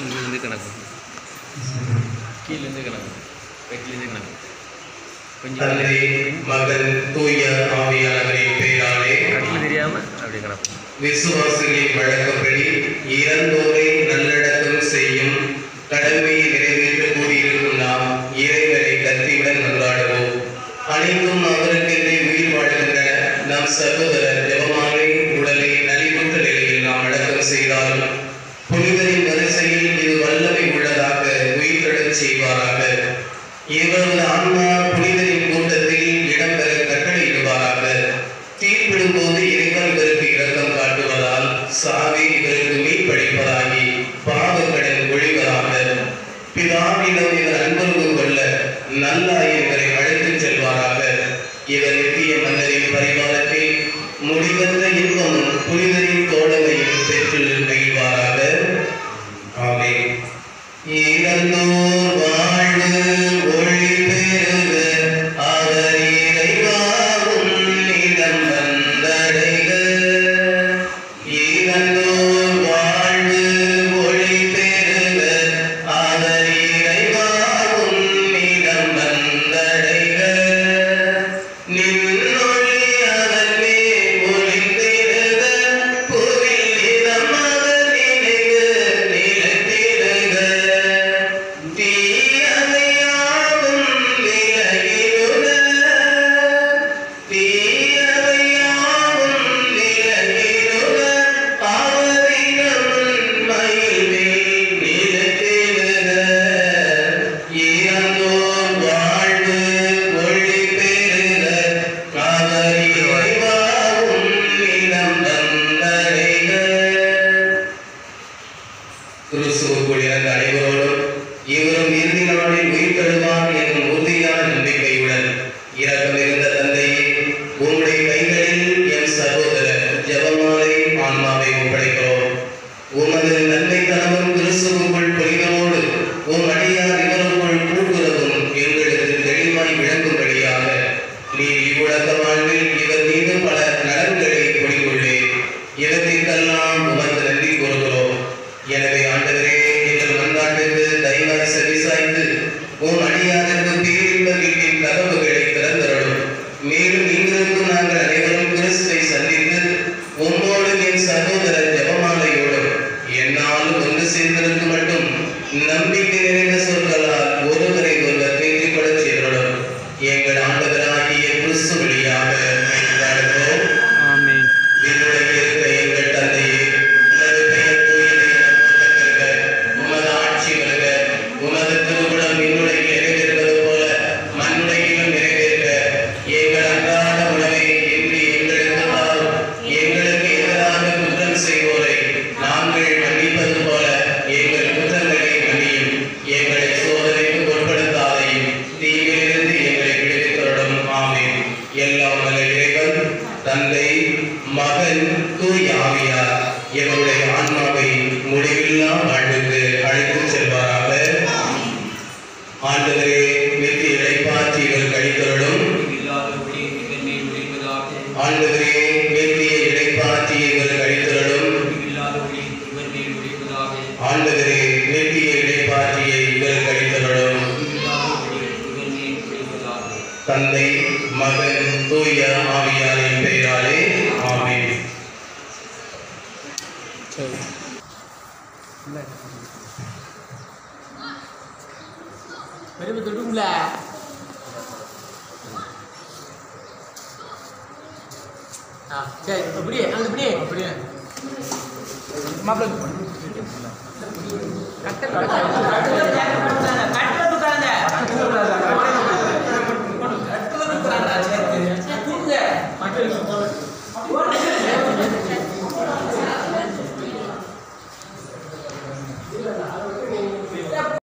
இங்கிருந்து கணக்கு. கீழேருந்து கணக்கு. வெட்டிலேருந்து கணக்கு. கொஞ்சம் தெரியாமல் அப்படி கணக்கு. விசுவாசிகளின் வழக்கப்படி இறந்தோரை நல்லடக்கம் செய்யும் கடமையை நிறைவேற்ற கூடியிருக்கும் நாம் இறைவனை கத்தியுடன் கொண்டாடுவோம். அனைத்தும் அவருக்கென்றே உயிர் வாழ்கின்ற நம் சகோதரர் ஜெபமாலை உடலை நலிவுற்ற நிலையில் நாம் அடக்கம் செய்தால் புனிதரின் வரிசையில் இது வல்லமை உள்ளதாக உயிர்த்தெழச் செய்வாராக. இவரது ஆன்மா புனிதரின் கூட்டத்தில் இடம்பெற கட்டளையிடுவாராக. தீர்ப்பிடும் போது இறைவன் இவருக்கு இரக்கம் காட்டுவதால் சாவி இவருக்கு மீட்பளிப்பதாகி பாவக்கடன் ஒழிவதாக. பிதாவிடம் இவர் அன்புறவு கொள்ள நல்லாய் இவரை அழைத்துச் செல்வாராக. இவர் நித்திய மன்னரின் பரிவாரத்தில் முடிவற்ற இன்பமும் புனிதரின் കുരിശ് കൂടി അനേകരോട് உன் அடியாருக்கு பேரின்ப வீட்டின் கதவுகளை திறந்தருளும் மேலும் இங்கிருந்து நாங்கள் அனைவரும் கிறிஸ்துவை சந்தித்து உன்னோடு என் சகோதர ஜெபமாலையோடும் என்னாலும் ஒன்று சேர்ந்திருக்கு மட்டும் நம்பிக்கை நிறைந்த சொற்களால் ஒருவரை தந்தை மகன் தூய் ஆவியார். எங்களுடைய ஆன்மாவை முடிவில்லா வாழ்வுக்கு அழைத்து செல்வாராக. ஆண்டவரே வெற்றி இழைப்பாற்றி இவர் கழித்தருளும் இல்லாதபடி ஆண்டவரே வெற்றிய இழைப்பாற்றி இவர் கழித்தருளும் இல்லாதபடி ஆண்டவரே வெற்றிய இழைப்பாற்றியை இவர் கழித்தருளும் தந்தை மகன் தூய ஆவியாரின் பெயராலே ஆமேன். பெருமை தொடுங்கள ஆ சரி அப்படியே அங்க அப்படியே அப்படியே மாப்பிள்ளை